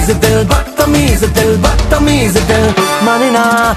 tamiz dil bad tamiz dil bad tamiz dil manina